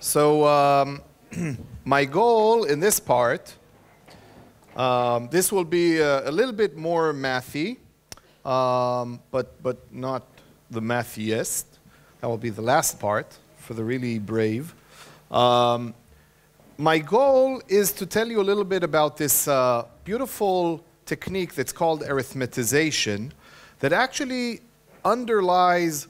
So um, my goal in this part, um, this will be a, a, little bit more mathy, um, but, but not the mathiest. That will be the last part for the really brave. Um, my goal is to tell you a little bit about this uh, beautiful technique that's called arithmetization that actually underlies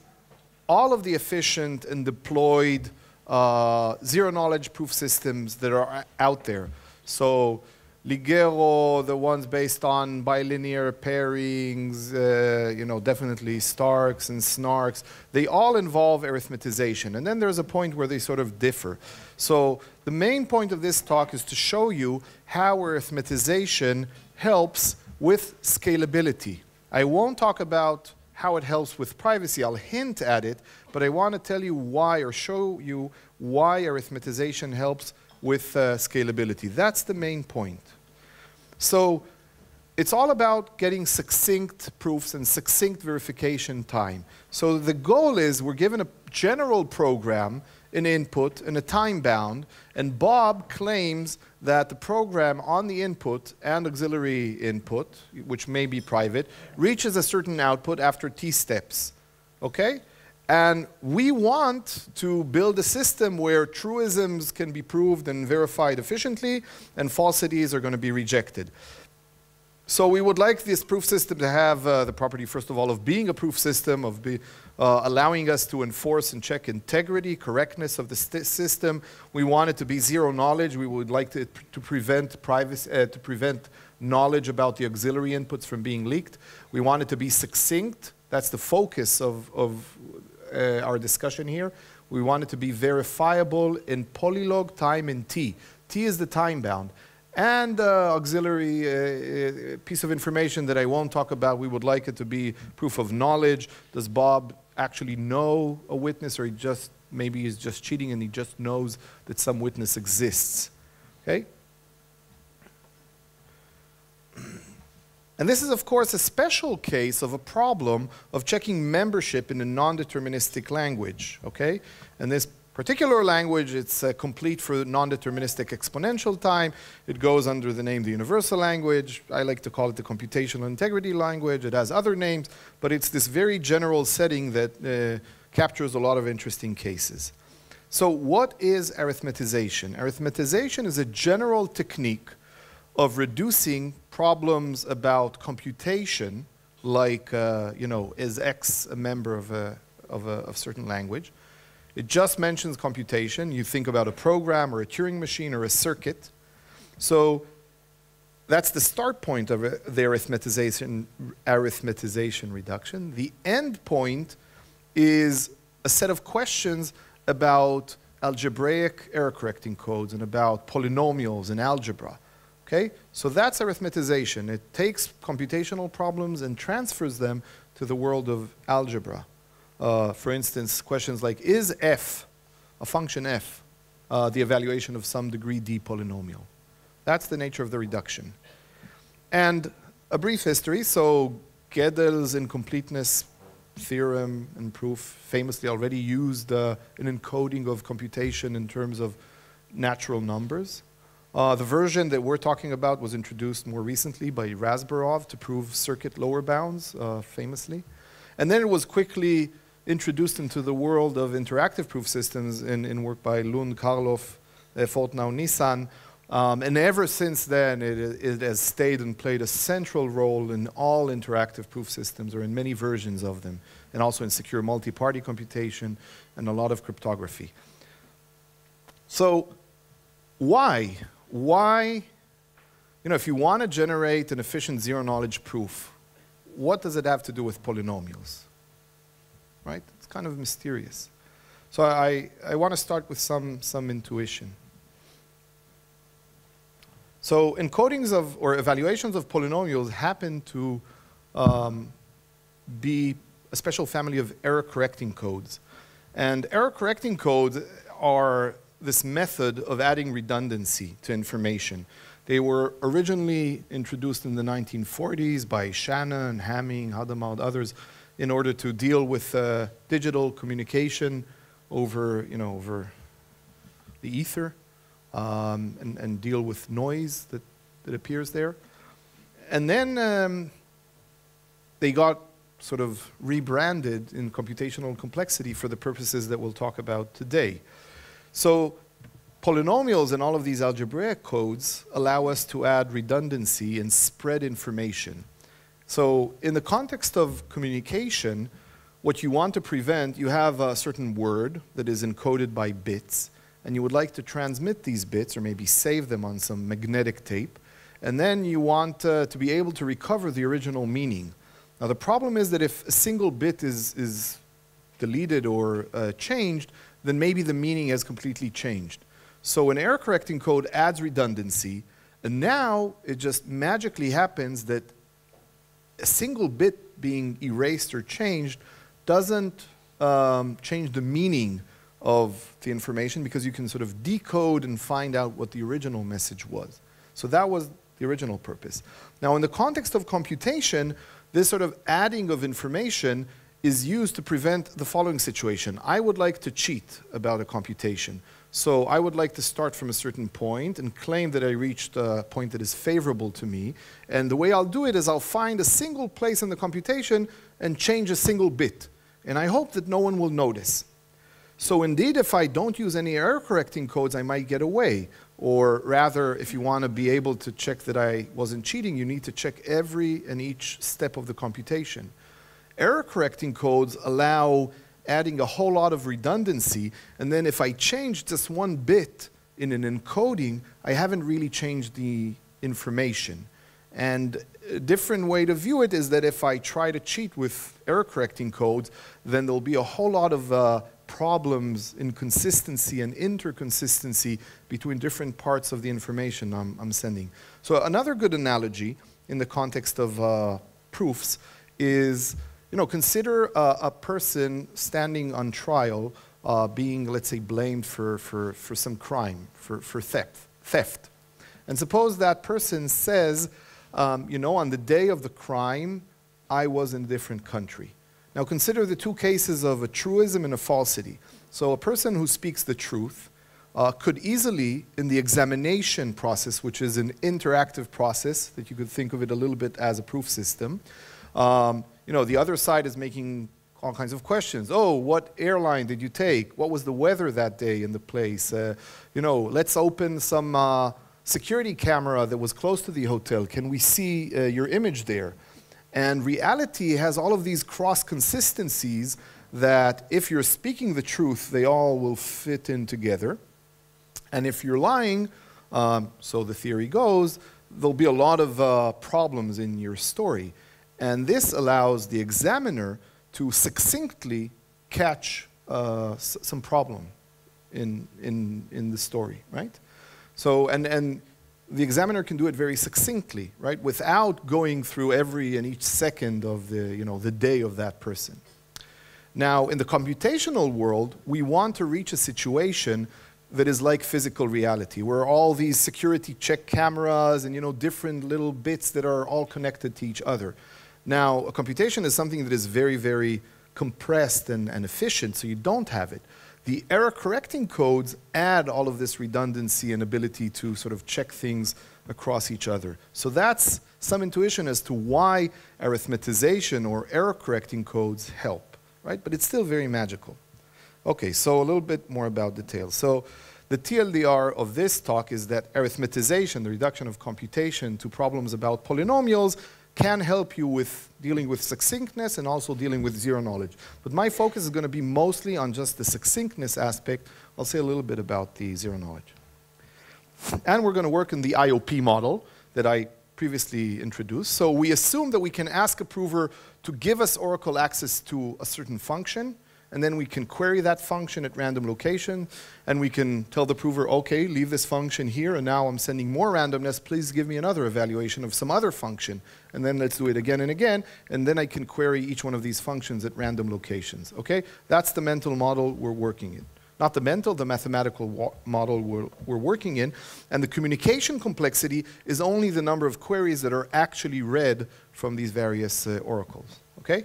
all of the efficient and deployed uh, zero knowledge proof systems that are out there. So Ligero, the ones based on bilinear pairings, uh, you know, definitely STARKs and SNARKs, they all involve arithmetization. And then there's a point where they sort of differ. So the main point of this talk is to show you how arithmetization helps with scalability. I won't talk about how it helps with privacy. I'll hint at it, but I want to tell you why or show you why arithmetization helps with uh, scalability. That's the main point. So it's all about getting succinct proofs and succinct verification time. So the goal is we're given a general program, an input, and a time bound, and Bob claims that the program on the input and auxiliary input, which may be private, reaches a certain output after t steps. Okay? And we want to build a system where truisms can be proved and verified efficiently, and falsities are going to be rejected. So we would like this proof system to have uh, the property, first of all, of being a proof system, of be, uh, allowing us to enforce and check integrity, correctness of the system. We want it to be zero knowledge. We would like to, to prevent privacy, uh, to prevent knowledge about the auxiliary inputs from being leaked. We want it to be succinct. That's the focus of, of uh, our discussion here. We want it to be verifiable in polylog time in T. T is the time bound. And uh, auxiliary uh, uh, piece of information that I won't talk about, we would like it to be proof of knowledge. Does Bob actually know a witness or he just, maybe he's just cheating and he just knows that some witness exists? Okay? And this is, of course, a special case of a problem of checking membership in a non-deterministic language, okay? And this particular language, it's uh, complete for non-deterministic exponential time. It goes under the name the universal language. I like to call it the computational integrity language. It has other names, but it's this very general setting that uh, captures a lot of interesting cases. So what is arithmetization? Arithmetization is a general technique of reducing problems about computation, like, uh, you know, is X a member of a, of a of certain language? It just mentions computation. You think about a program or a Turing machine or a circuit. So that's the start point of uh, the arithmetization, arithmetization reduction. The end point is a set of questions about algebraic error correcting codes and about polynomials in algebra. Okay? So that's arithmetization. It takes computational problems and transfers them to the world of algebra. Uh, for instance, questions like, is f, a function f, uh, the evaluation of some degree d polynomial? That's the nature of the reduction. And a brief history, so Gödel's incompleteness theorem and proof famously already used uh, an encoding of computation in terms of natural numbers. Uh, the version that we're talking about was introduced more recently by Razborov to prove circuit lower bounds, uh, famously. And then it was quickly introduced into the world of interactive proof systems in, in work by Lund, Karloff, uh, Fortnow, Nisan. Um, and ever since then, it, it has stayed and played a central role in all interactive proof systems, or in many versions of them, and also in secure multi-party computation and a lot of cryptography. So why? why, you know, if you want to generate an efficient zero-knowledge proof, what does it have to do with polynomials? Right? It's kind of mysterious. So I, I want to start with some, some intuition. So encodings of, or evaluations of polynomials happen to um, be a special family of error correcting codes. And error correcting codes are this method of adding redundancy to information. They were originally introduced in the 1940s by Shannon, Hamming, Hadamard, others, in order to deal with uh, digital communication over, you know, over the ether um, and, and, deal with noise that, that appears there. And then um, they got sort of rebranded in computational complexity for the purposes that we'll talk about today. So polynomials and all of these algebraic codes allow us to add redundancy and spread information. So in the context of communication, what you want to prevent, you have a certain word that is encoded by bits, and you would like to transmit these bits or maybe save them on some magnetic tape, and then you want uh, to be able to recover the original meaning. Now the problem is that if a single bit is, is deleted or uh, changed, then maybe the meaning has completely changed. So an error correcting code adds redundancy, and now it just magically happens that a single bit being erased or changed doesn't um, change the meaning of the information because you can sort of decode and find out what the original message was. So that was the original purpose. Now, in the context of computation, this sort of adding of information is used to prevent the following situation. I would like to cheat about a computation. So I would like to start from a certain point and claim that I reached a point that is favorable to me. And the way I'll do it is I'll find a single place in the computation and change a single bit. And I hope that no one will notice. So indeed, if I don't use any error correcting codes, I might get away. Or rather, if you want to be able to check that I wasn't cheating, you need to check every and each step of the computation. Error correcting codes allow adding a whole lot of redundancy, and then if I change just one bit in an encoding, I haven't really changed the information. And a different way to view it is that if I try to cheat with error correcting codes, then there'll be a whole lot of uh, problems, inconsistency, and interconsistency between different parts of the information I'm, I'm sending. So another good analogy in the context of uh, proofs is you know, consider a, a person standing on trial uh, being, let's say, blamed for, for, for some crime, for, for theft, theft. And suppose that person says, um, you know, on the day of the crime, I was in a different country. Now consider the two cases of a truism and a falsity. So a person who speaks the truth uh, could easily, in the examination process, which is an interactive process, that you could think of it a little bit as a proof system, um, you know, the other side is making all kinds of questions. Oh, what airline did you take? What was the weather that day in the place? Uh, you know, let's open some uh, security camera that was close to the hotel. Can we see uh, your image there? And reality has all of these cross consistencies that if you're speaking the truth, they all will fit in together. And if you're lying, um, so the theory goes, there'll be a lot of uh, problems in your story. And this allows the examiner to succinctly catch uh, some problem in, in, in the story, right? So, and, and the examiner can do it very succinctly, right, without going through every and each second of the, you know, the day of that person. Now, in the computational world, we want to reach a situation that is like physical reality, where all these security check cameras and you know, different little bits that are all connected to each other. Now, a computation is something that is very, very compressed and, and efficient, so you don't have it. The error correcting codes add all of this redundancy and ability to sort of check things across each other. So that's some intuition as to why arithmetization or error correcting codes help, right? But it's still very magical. Okay, so a little bit more about details. So the TLDR of this talk is that arithmetization, the reduction of computation to problems about polynomials, can help you with dealing with succinctness and also dealing with zero knowledge. But my focus is going to be mostly on just the succinctness aspect. I'll say a little bit about the zero knowledge. And we're going to work in the IOP model that I previously introduced. So we assume that we can ask a prover to give us Oracle access to a certain function, and then we can query that function at random location, and we can tell the prover, okay, leave this function here, and now I'm sending more randomness, please give me another evaluation of some other function, and then let's do it again and again, and then I can query each one of these functions at random locations, okay? That's the mental model we're working in. Not the mental, the mathematical model we're, we're working in, and the communication complexity is only the number of queries that are actually read from these various uh, oracles, okay?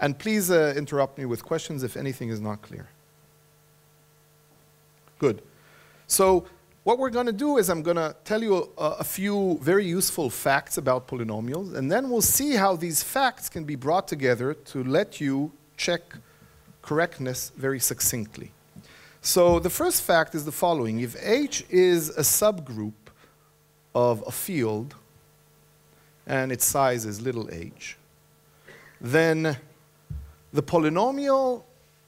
And please uh, interrupt me with questions if anything is not clear. Good. So what we're going to do is I'm going to tell you a, a, few very useful facts about polynomials, and then we'll see how these facts can be brought together to let you check correctness very succinctly. So the first fact is the following. If H is a subgroup of a field, and its size is little h, then the polynomial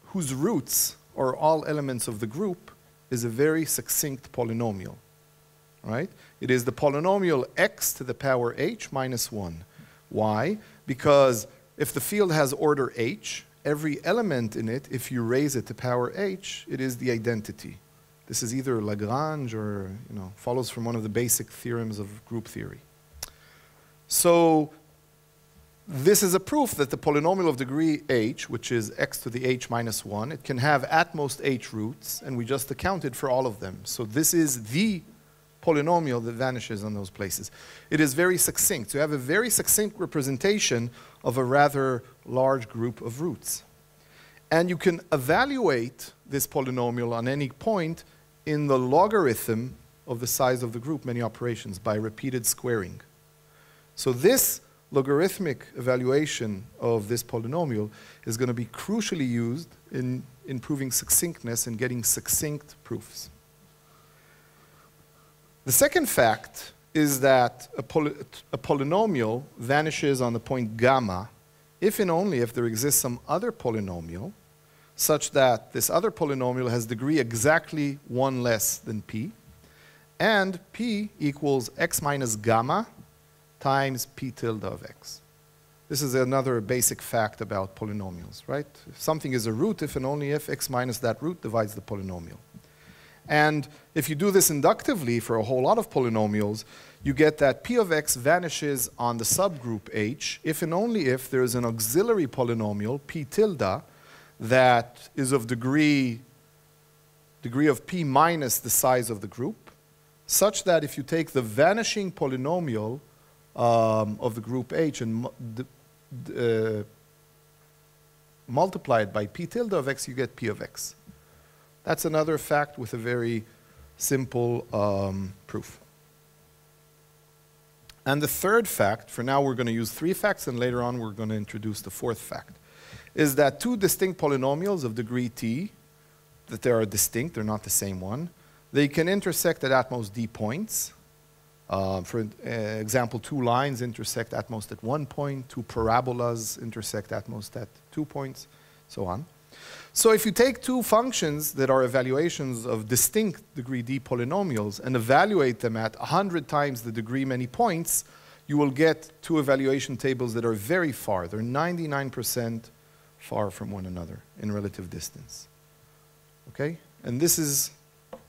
whose roots are all elements of the group is a very succinct polynomial, right? It is the polynomial x to the power h minus 1. Why? Because if the field has order h, every element in it, if you raise it to power h, it is the identity. This is either Lagrange or, you know, follows from one of the basic theorems of group theory. So this is a proof that the polynomial of degree h, which is x to the h minus 1, it can have at most h roots, and we just accounted for all of them. So this is the polynomial that vanishes on those places. It is very succinct. You have a very succinct representation of a rather large group of roots. And you can evaluate this polynomial on any point in the logarithm of the size of the group, many operations, by repeated squaring. So this logarithmic evaluation of this polynomial is going to be crucially used in improving succinctness and getting succinct proofs. The second fact is that a, poly a, polynomial vanishes on the point gamma if and only if there exists some other polynomial such that this other polynomial has degree exactly one less than p, and p equals x minus gamma times p tilde of x. This is another basic fact about polynomials, right? If something is a root if and only if x minus that root divides the polynomial. And if you do this inductively for a whole lot of polynomials, you get that p of x vanishes on the subgroup h if and only if there is an auxiliary polynomial, p tilde, that is of degree, degree of p minus the size of the group, such that if you take the vanishing polynomial um, of the group h and uh, multiply it by p tilde of x, you get p of x. That's another fact with a very simple um, proof. And the third fact, for now we're going to use three facts, and later on we're going to introduce the fourth fact, is that two distinct polynomials of degree t, that they are distinct, they're not the same one, they can intersect at at most d points. Uh, for uh, example, two lines intersect at most at one point, two parabolas intersect at most at two points, so on. So if you take two functions that are evaluations of distinct degree d polynomials and evaluate them at 100 times the degree many points, you will get two evaluation tables that are very far. They're 99% far from one another in relative distance. Okay? And this is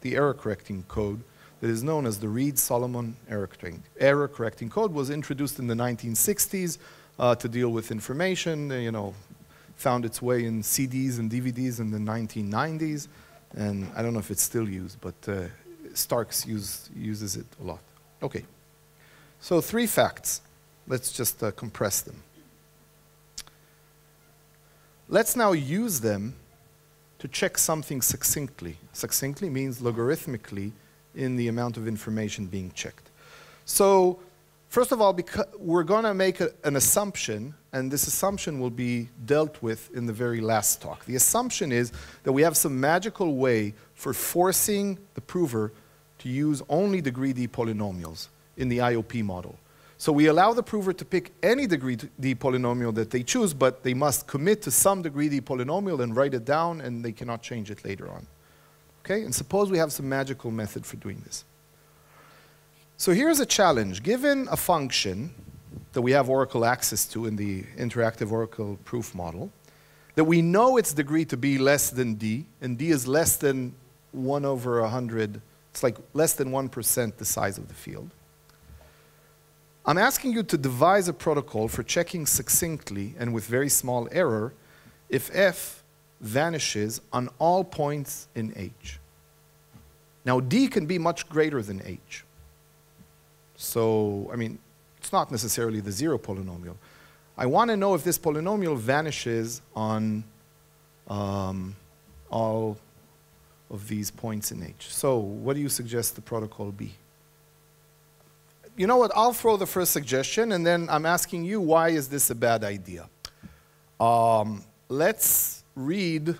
the error correcting code that is known as the Reed-Solomon error correcting. Code was introduced in the 1960s uh, to deal with information, you know, found its way in CDs and DVDs in the 1990s, and I don't know if it's still used, but uh, STARKs use, uses it a lot. Okay, so three facts. Let's just uh, compress them. Let's now use them to check something succinctly. Succinctly means logarithmically in the amount of information being checked. So First of all, we're going to make a, an assumption, and this assumption will be dealt with in the very last talk. The assumption is that we have some magical way for forcing the prover to use only degree D polynomials in the IOP model. So we allow the prover to pick any degree D polynomial that they choose, but they must commit to some degree D polynomial and write it down, and they cannot change it later on. Okay? And suppose we have some magical method for doing this. So here's a challenge. Given a function that we have Oracle access to in the interactive Oracle proof model, that we know its degree to be less than d, and d is less than 1 over 100, it's like less than 1% the size of the field. I'm asking you to devise a protocol for checking succinctly and with very small error if f vanishes on all points in h. Now, d can be much greater than h. So, I mean, it's not necessarily the zero polynomial. I want to know if this polynomial vanishes on um, all of these points in H. So what do you suggest the protocol be? You know what? I'll throw the first suggestion, and then I'm asking you, why is this a bad idea? Um, let's read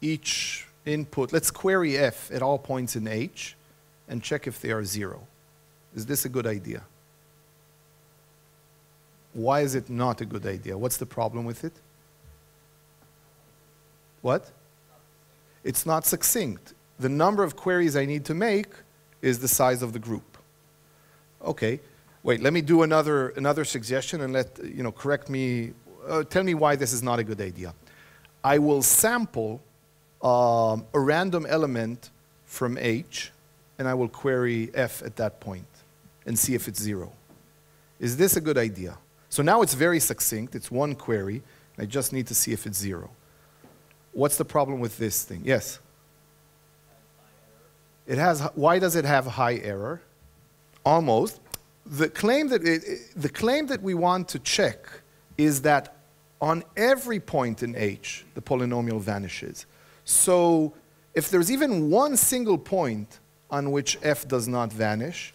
each input. Let's query f at all points in H and check if they are zero. Is this a good idea? Why is it not a good idea? What's the problem with it? What? It's not succinct. The number of queries I need to make is the size of the group. Okay, wait, let me do another, another suggestion and let, you know, correct me, uh, tell me why this is not a good idea. I will sample um, a random element from H and I will query F at that point and see if it's zero. Is this a good idea? So now it's very succinct. It's one query. I just need to see if it's zero. What's the problem with this thing? Yes? It has, why does it have high error? Almost. The claim that, it, the claim that we want to check is that on every point in H, the polynomial vanishes. So if there's even one single point on which f does not vanish,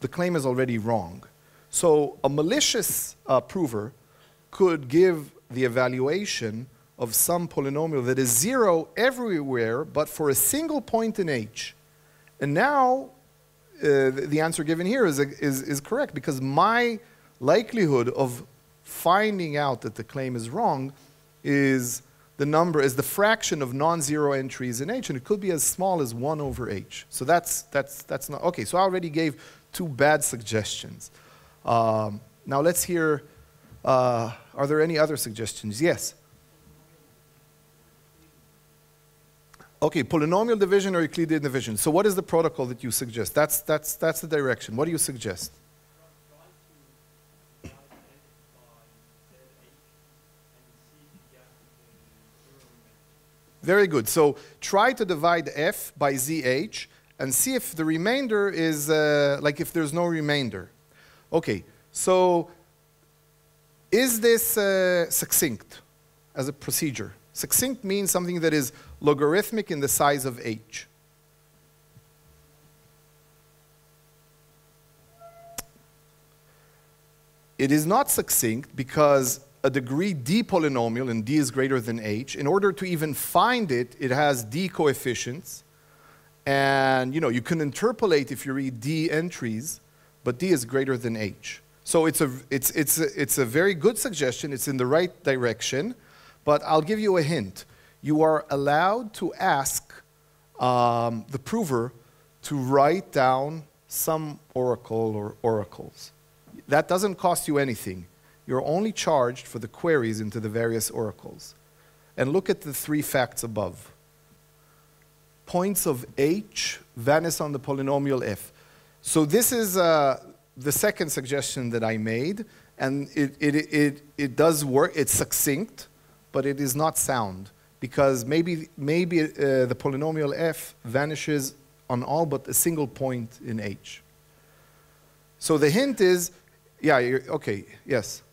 the claim is already wrong. So a malicious uh, prover could give the evaluation of some polynomial that is zero everywhere but for a single point in h. And now uh, the answer given here is, is, is correct because my likelihood of finding out that the claim is wrong is the number is the fraction of non-zero entries in h, and it could be as small as 1 over h. So that's, that's, that's not, okay, so I already gave two bad suggestions. Um, now let's hear, uh, are there any other suggestions? Yes? Okay, polynomial division or Euclidean division. So what is the protocol that you suggest? That's, that's, that's the direction. What do you suggest? Very good. So try to divide f by zh and see if the remainder is, uh, like if there's no remainder. Okay, so is this uh, succinct as a procedure? Succinct means something that is logarithmic in the size of h. It is not succinct because a degree d polynomial, and d is greater than h, in order to even find it, it has d coefficients. And you know, you can interpolate if you read d entries, but d is greater than h. So it's a, it's, it's, a, it's a very good suggestion. It's in the right direction. But I'll give you a hint. You are allowed to ask um, the prover to write down some oracle or oracles. That doesn't cost you anything. You're only charged for the queries into the various oracles. And look at the three facts above. Points of h vanish on the polynomial f. So this is uh, the second suggestion that I made, and it, it, it, it does work. It's succinct, but it is not sound because maybe, maybe uh, the polynomial f vanishes on all but a single point in h. So the hint is, yeah, okay, yes.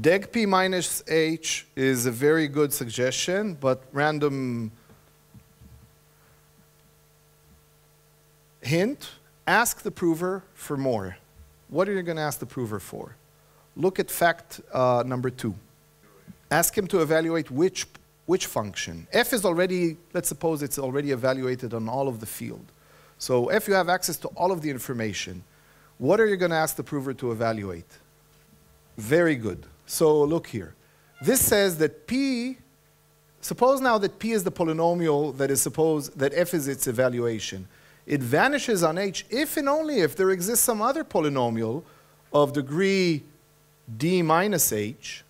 Deg p minus h is a very good suggestion, but random hint, ask the prover for more. What are you going to ask the prover for? Look at fact uh, number two. Ask him to evaluate which, which function. F is already, let's suppose it's already evaluated on all of the field. So if you have access to all of the information, what are you going to ask the prover to evaluate? Very good. So look here. This says that P, suppose now that P is the polynomial that is supposed, that F is its evaluation. It vanishes on H if and only if there exists some other polynomial of degree d minus h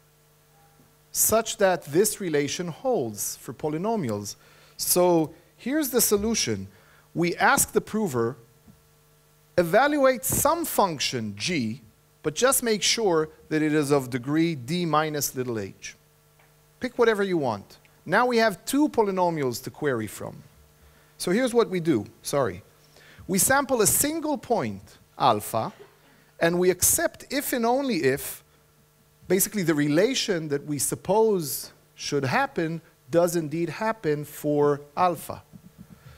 such that this relation holds for polynomials. So here's the solution. We ask the prover, evaluate some function g, but just make sure that it is of degree d minus little h. Pick whatever you want. Now we have two polynomials to query from. So here's what we do. Sorry. We sample a single point, alpha, and we accept if and only if basically the relation that we suppose should happen does indeed happen for alpha.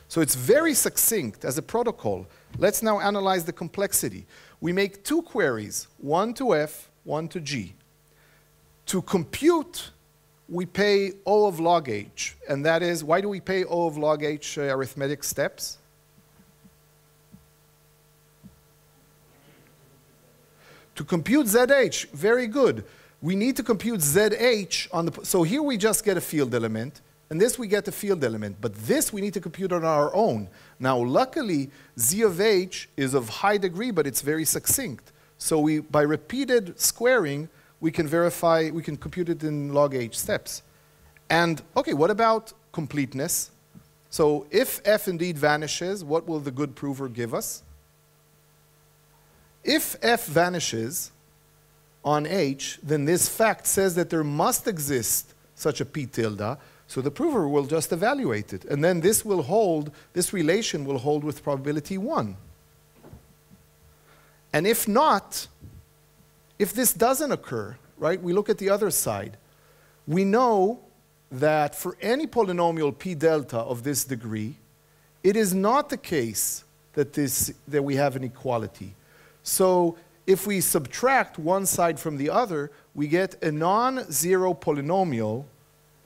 So it's very succinct as a protocol. Let's now analyze the complexity. We make two queries, one to F, one to G. To compute, we pay O of log H. And that is, why do we pay O of log H uh, arithmetic steps? To compute ZH, very good. We need to compute ZH on the, so here we just get a field element, and this we get a field element, but this we need to compute on our own. Now, luckily, Z of H is of high degree, but it's very succinct. So we, by repeated squaring, we can verify, we can compute it in log H steps. And, okay, what about completeness? So if F indeed vanishes, what will the good prover give us? If F vanishes on H, then this fact says that there must exist such a P tilde, so the prover will just evaluate it. And then this will hold, this relation will hold with probability 1. And if not, if this doesn't occur, right, we look at the other side. We know that for any polynomial p delta of this degree, it is not the case that, this, that we have an equality. So if we subtract one side from the other, we get a non-zero polynomial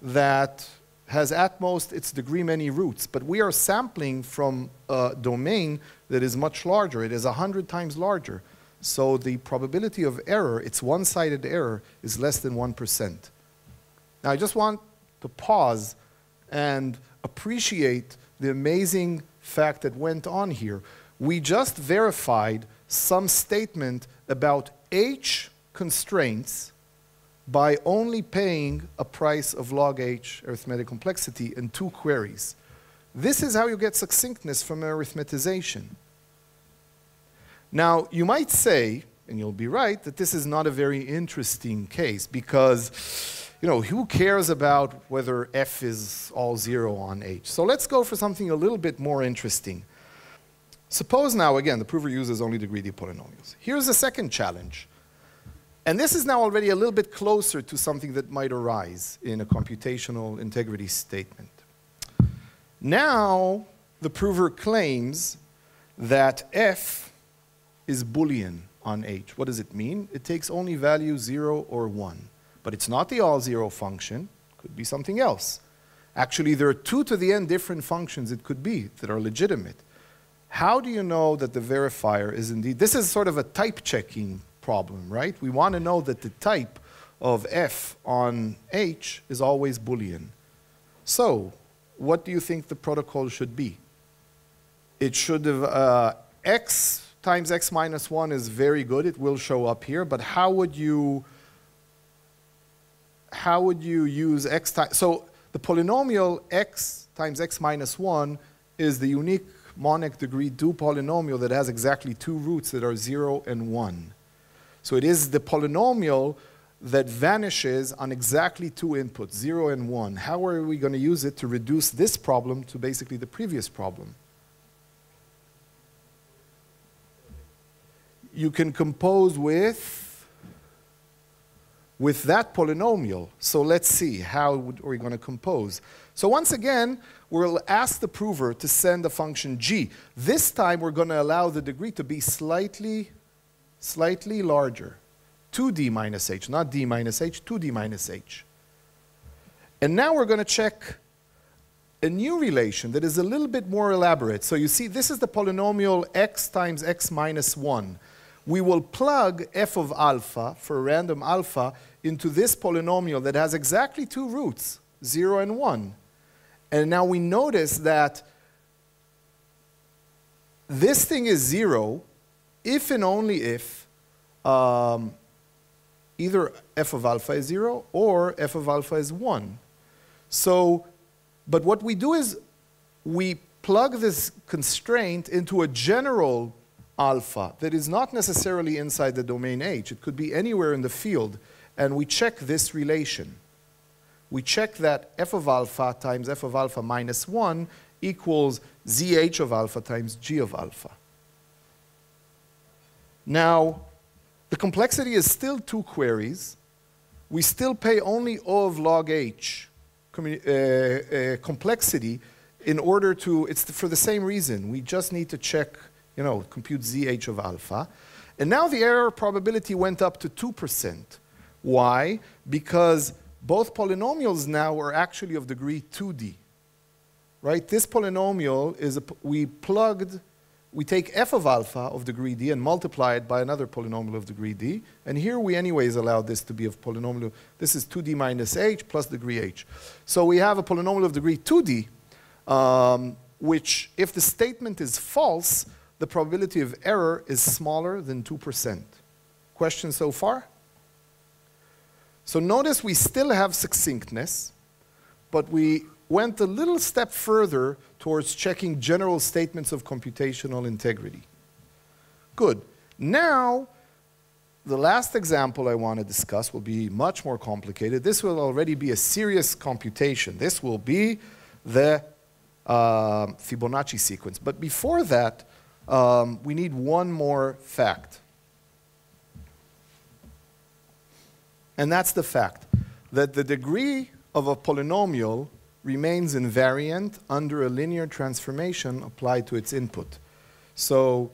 that has at most its degree many roots. But we are sampling from a domain that is much larger. It is 100 times larger. So the probability of error, its one-sided error, is less than 1%. Now I just want to pause and appreciate the amazing fact that went on here. We just verified some statement about H constraints by only paying a price of log H arithmetic complexity in two queries. This is how you get succinctness from arithmetization. Now, you might say, and you'll be right, that this is not a very interesting case because, you know, who cares about whether f is all zero on h? So let's go for something a little bit more interesting. Suppose now, again, the prover uses only the greedy polynomials. Here's a second challenge. And this is now already a little bit closer to something that might arise in a computational integrity statement. Now, the prover claims that f is Boolean on h. What does it mean? It takes only value 0 or 1. But it's not the all zero function. It could be something else. Actually, there are two to the n different functions it could be that are legitimate. How do you know that the verifier is indeed, this is sort of a type checking problem, right? We want to know that the type of f on h is always Boolean. So, what do you think the protocol should be? It should have, uh, x times x minus 1 is very good. It will show up here. But how would you, how would you use x times, so the polynomial x times x minus 1 is the unique monic degree 2 polynomial that has exactly two roots that are 0 and 1. So it is the polynomial that vanishes on exactly two inputs, 0 and 1. How are we going to use it to reduce this problem to basically the previous problem? You can compose with with that polynomial. So let's see, how are we going to compose? So once again, we'll ask the prover to send a function g. This time we're going to allow the degree to be slightly, slightly larger. 2d minus h, not d minus h, 2d minus h. And now we're going to check a new relation that is a little bit more elaborate. So you see, this is the polynomial x times x minus 1. We will plug f of alpha for random alpha into this polynomial that has exactly two roots, 0 and 1. And now we notice that this thing is 0 if and only if um, either f of alpha is 0 or f of alpha is 1. So, but what we do is we plug this constraint into a general alpha that is not necessarily inside the domain H. It could be anywhere in the field and we check this relation. We check that f of alpha times f of alpha minus 1 equals zh of alpha times g of alpha. Now, the complexity is still two queries. We still pay only O of log h uh, uh, complexity in order to, it's for the same reason. We just need to check, you know, compute ZH of alpha. And now the error probability went up to 2%. Why? Because both polynomials now are actually of degree 2D. Right? This polynomial is, a, we plugged, we take f of alpha of degree d and multiply it by another polynomial of degree d. And here we anyways allow this to be of polynomial. This is 2d minus h plus degree h. So we have a polynomial of degree 2d, um, which if the statement is false, the probability of error is smaller than 2%. Question so far? So notice we still have succinctness, but we went a little step further towards checking general statements of computational integrity. Good. Now, the last example I want to discuss will be much more complicated. This will already be a serious computation. This will be the uh, Fibonacci sequence. But before that, um, we need one more fact. And that's the fact that the degree of a polynomial remains invariant under a linear transformation applied to its input. So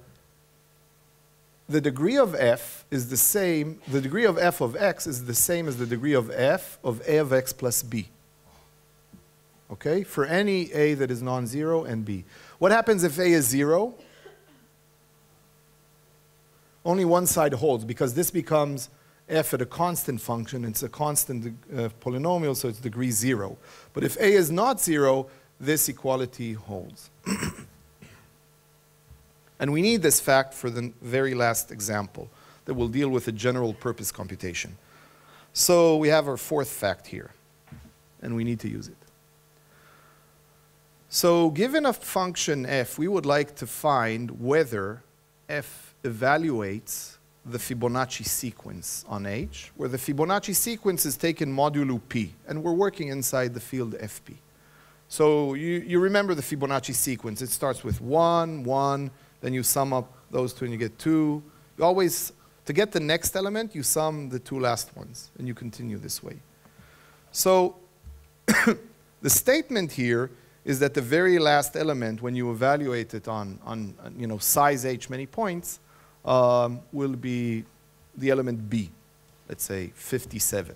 the degree of f is the same, the degree of f of x is the same as the degree of f of a of x plus b. Okay? For any a that is non-zero and b. What happens if a is zero? Only one side holds because this becomes f at a constant function. It's a constant uh, polynomial, so it's degree zero. But if a is not zero, this equality holds. and we need this fact for the very last example that will deal with a general purpose computation. So we have our fourth fact here, and we need to use it. So given a function f, we would like to find whether f evaluates the Fibonacci sequence on H, where the Fibonacci sequence is taken modulo P, and we're working inside the field FP. So you, you remember the Fibonacci sequence. It starts with 1, 1, then you sum up those two and you get 2. You always, to get the next element, you sum the two last ones, and you continue this way. So the statement here is that the very last element, when you evaluate it on, on you know, size h many points, um, will be the element B, let's say 57.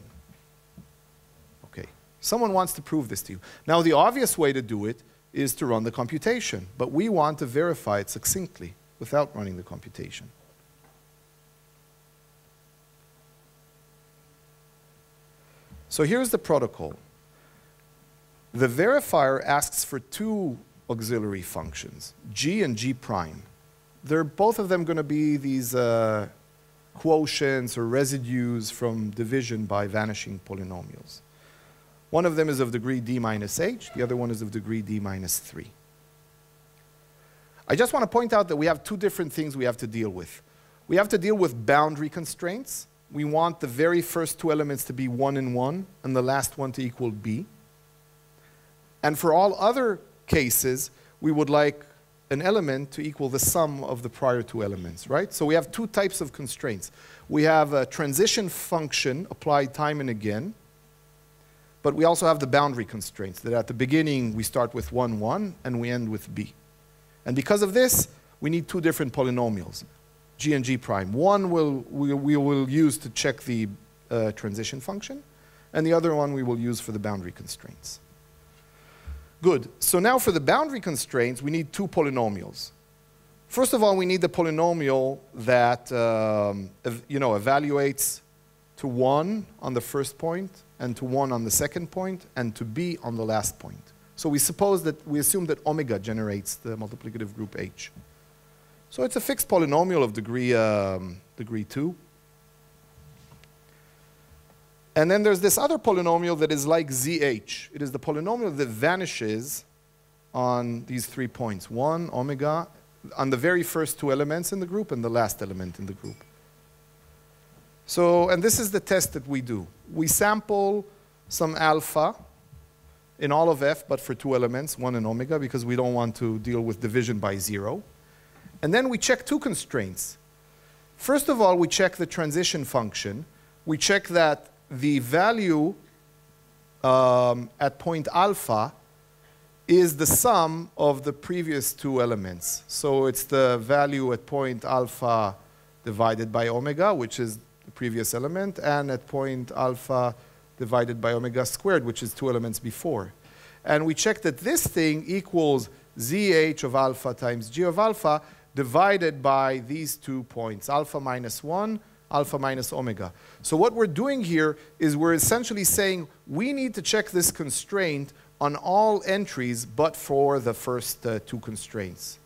Okay. Someone wants to prove this to you. Now, the obvious way to do it is to run the computation, but we want to verify it succinctly without running the computation. So here's the protocol. The verifier asks for two auxiliary functions, g and g prime they're both of them going to be these uh, quotients or residues from division by vanishing polynomials. One of them is of degree d minus h, the other one is of degree d minus 3. I just want to point out that we have two different things we have to deal with. We have to deal with boundary constraints. We want the very first two elements to be 1 and 1, and the last one to equal b. And for all other cases, we would like an element to equal the sum of the prior two elements, right? So we have two types of constraints. We have a transition function applied time and again, but we also have the boundary constraints that at the beginning we start with 1, 1, and we end with b. And because of this, we need two different polynomials, g and g prime. One will, we, we will use to check the uh, transition function, and the other one we will use for the boundary constraints. Good. So now for the boundary constraints, we need two polynomials. First of all, we need the polynomial that um, you know, evaluates to 1 on the first point, and to 1 on the second point, and to b on the last point. So we suppose that, we assume that omega generates the multiplicative group H. So it's a fixed polynomial of degree, um, degree 2. And then there's this other polynomial that is like ZH. It is the polynomial that vanishes on these three points. One, omega, on the very first two elements in the group and the last element in the group. So, and this is the test that we do. We sample some alpha in all of F, but for two elements, one and omega, because we don't want to deal with division by zero. And then we check two constraints. First of all, we check the transition function. We check that the value um, at point alpha is the sum of the previous two elements. So it's the value at point alpha divided by omega, which is the previous element, and at point alpha divided by omega squared, which is two elements before. And we check that this thing equals zh of alpha times g of alpha divided by these two points, alpha minus 1, alpha minus omega. So what we're doing here is we're essentially saying we need to check this constraint on all entries but for the first uh, two constraints.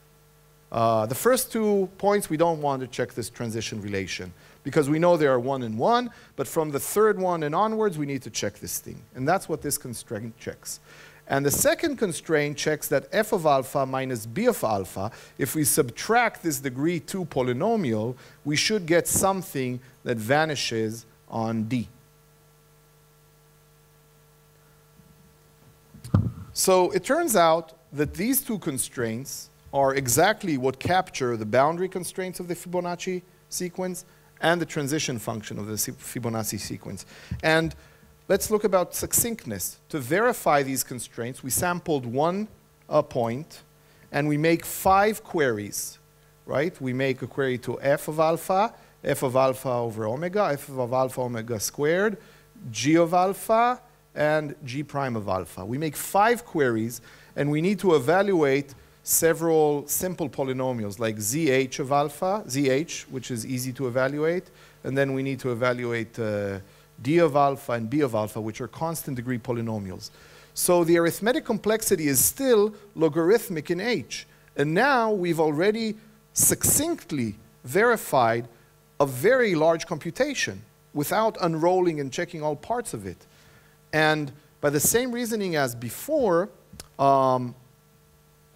Uh, the first two points, we don't want to check this transition relation because we know they are one and one, but from the third one and onwards, we need to check this thing. And that's what this constraint checks. And the second constraint checks that f of alpha minus b of alpha, if we subtract this degree 2 polynomial, we should get something that vanishes on D. So it turns out that these two constraints are exactly what capture the boundary constraints of the Fibonacci sequence and the transition function of the Fibonacci sequence. And let's look about succinctness. To verify these constraints, we sampled one uh, point and we make five queries, right? We make a query to f of alpha, f of alpha over omega, f of alpha omega squared, g of alpha, and g prime of alpha. We make five queries, and we need to evaluate several simple polynomials like zh of alpha, zh, which is easy to evaluate, and then we need to evaluate uh, d of alpha and b of alpha, which are constant degree polynomials. So the arithmetic complexity is still logarithmic in h. And now we've already succinctly verified a very large computation without unrolling and checking all parts of it. And by the same reasoning as before, um,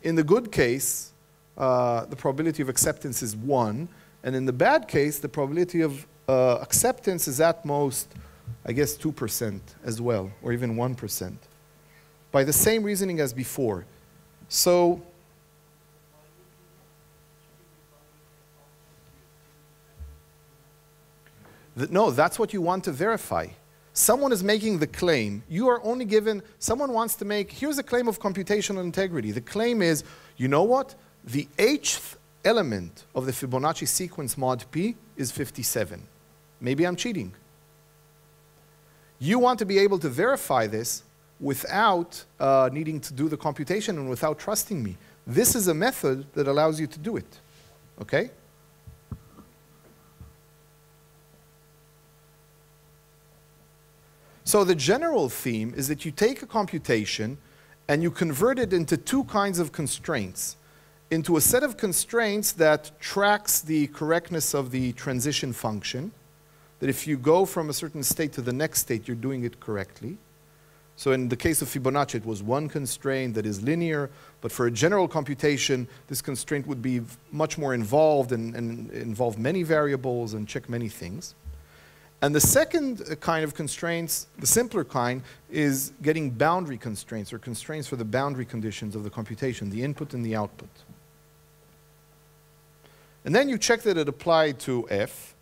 in the good case, uh, the probability of acceptance is 1. And in the bad case, the probability of uh, acceptance is at most, I guess, 2% as well, or even 1%. By the same reasoning as before. So, no, that's what you want to verify someone is making the claim, you are only given, someone wants to make, here's a claim of computational integrity. The claim is, you know what? The hth element of the Fibonacci sequence mod p is 57. Maybe I'm cheating. You want to be able to verify this without uh, needing to do the computation and without trusting me. This is a method that allows you to do it. Okay? So the general theme is that you take a computation and you convert it into two kinds of constraints. Into a set of constraints that tracks the correctness of the transition function, that if you go from a certain state to the next state, you're doing it correctly. So in the case of Fibonacci, it was one constraint that is linear, but for a general computation, this constraint would be much more involved and, and involve many variables and check many things. And the second uh, kind of constraints, the simpler kind, is getting boundary constraints or constraints for the boundary conditions of the computation, the input and the output. And then you check that it applied to f,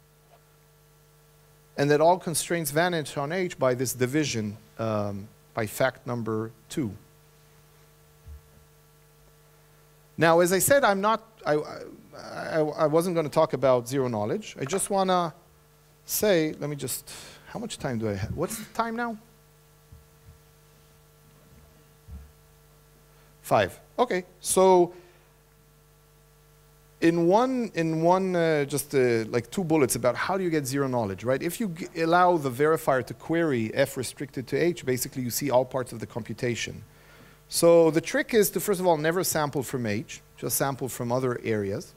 and that all constraints vanish on h by this division um, by fact number two. Now, as I said, I'm not, I, I, I wasn't going to talk about zero knowledge. I just want to say, let me just, how much time do I have? What's the time now? Five. Okay, so in one, in one uh, just uh, like two bullets about how do you get zero knowledge, right? If you allow the verifier to query f restricted to h, basically you see all parts of the computation. So the trick is to, first of all, never sample from h, just sample from other areas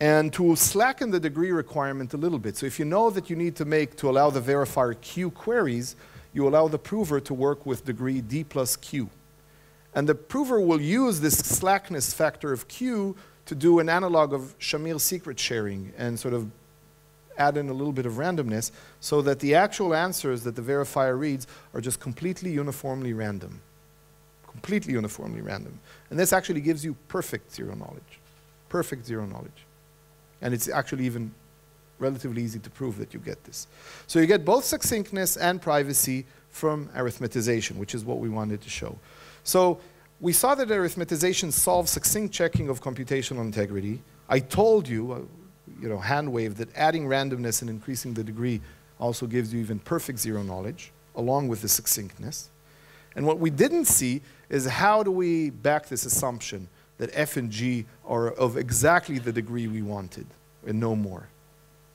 and to slacken the degree requirement a little bit. So if you know that you need to make, to allow the verifier Q queries, you allow the prover to work with degree D plus Q. And the prover will use this slackness factor of Q to do an analog of Shamir secret sharing and sort of add in a little bit of randomness so that the actual answers that the verifier reads are just completely uniformly random. Completely uniformly random. And this actually gives you perfect zero knowledge. Perfect zero knowledge. And it's actually even relatively easy to prove that you get this. So you get both succinctness and privacy from arithmetization, which is what we wanted to show. So we saw that arithmetization solves succinct checking of computational integrity. I told you, uh, you know, hand wave, that adding randomness and increasing the degree also gives you even perfect zero knowledge, along with the succinctness. And what we didn't see is how do we back this assumption that f and g are of exactly the degree we wanted, and no more.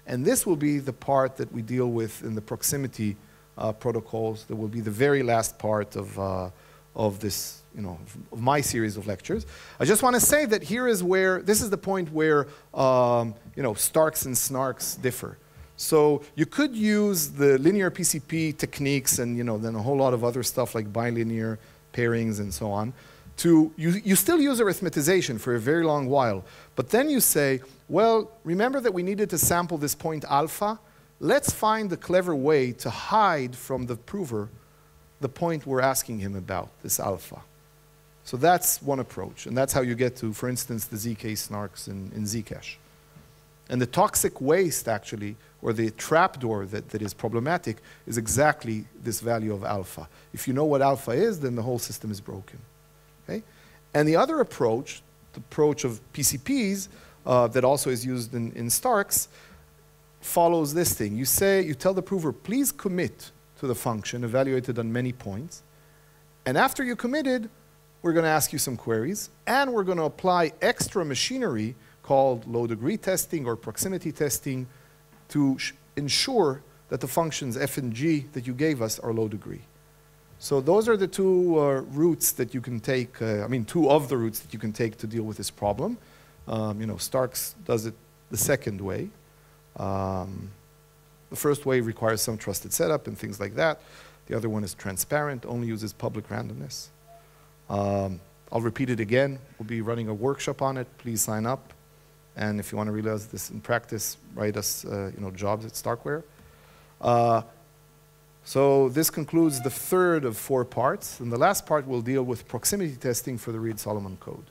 And this will be the part that we deal with in the proximity uh, protocols. That will be the very last part of, uh, of this, you know, of my series of lectures. I just want to say that here is where, this is the point where, um, you know, STARKs and SNARKs differ. So you could use the linear PCP techniques and, you know, then a whole lot of other stuff like bilinear pairings and so on to, you, you still use arithmetization for a very long while, but then you say, well, remember that we needed to sample this point alpha? Let's find a clever way to hide from the prover the point we're asking him about, this alpha. So that's one approach, and that's how you get to, for instance, the ZK SNARKs in, in Zcash. And the toxic waste, actually, or the trapdoor that, that is problematic, is exactly this value of alpha. If you know what alpha is, then the whole system is broken. Okay? And the other approach, the approach of PCPs, uh, that also is used in, in STARKs, follows this thing. You say, you tell the prover, please commit to the function evaluated on many points. And after you committed, we're going to ask you some queries, and we're going to apply extra machinery called low degree testing or proximity testing to ensure that the functions f and g that you gave us are low degree. So those are the two uh, routes that you can take, uh, I mean, two of the routes that you can take to deal with this problem. Um, you know, STARKs does it the second way. Um, the first way requires some trusted setup and things like that. The other one is transparent, only uses public randomness. Um, I'll repeat it again. We'll be running a workshop on it. Please sign up. And if you want to realize this in practice, write us uh, you know, jobs at StarkWare. Uh, so this concludes the third of four parts. And the last part will deal with proximity testing for the Reed-Solomon code.